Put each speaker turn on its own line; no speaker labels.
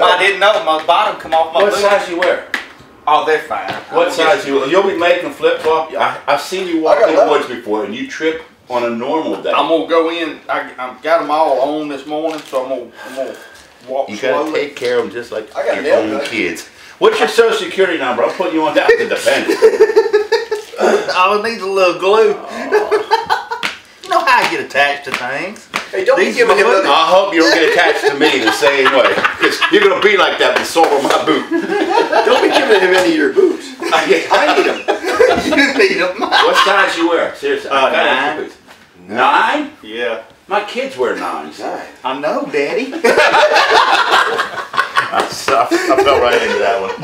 I didn't know my bottom come off my
What
boot.
size you wear?
Oh, they're fine.
What
I'm
size
just-
you? You'll be making flip flop. I, I've seen you walk in the woods before, and you trip on a normal day.
I'm gonna go in. I, I've got them all on this morning, so I'm gonna, I'm gonna walk
You gotta
slowly.
take care of them just like
I got
your
nail
own
guns.
kids. What's your social security number? I'll put you on down to defend it.
All I need a little glue. you know how I get attached to things.
Hey, don't be
These
giving him another.
I hope you don't get attached to me the same way, because you're gonna be like that with the sole of my boot.
Don't be giving him any of your boots. I need them.
you need them.
What size you wear? Seriously.
Uh,
I gotta
nine.
ask you boots. Nine?
Yeah,
My kids wear nines.
Nine.
I know, Daddy.
I, I fell right into that one.